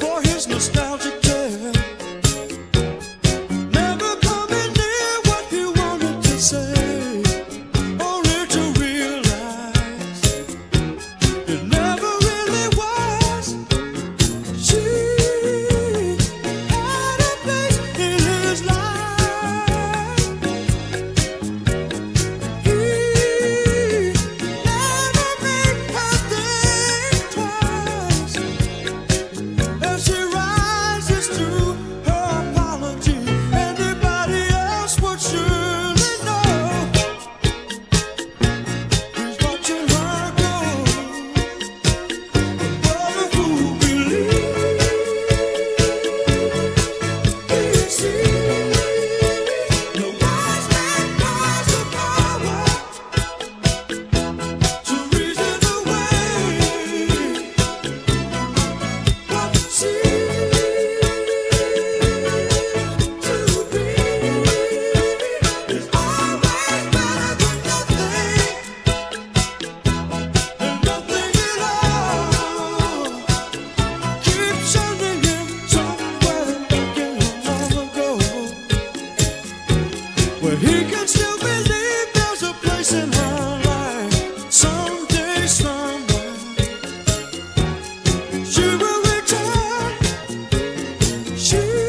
for his nostalgic where he can still believe there's a place in her life. Someday, somewhere, she will return. She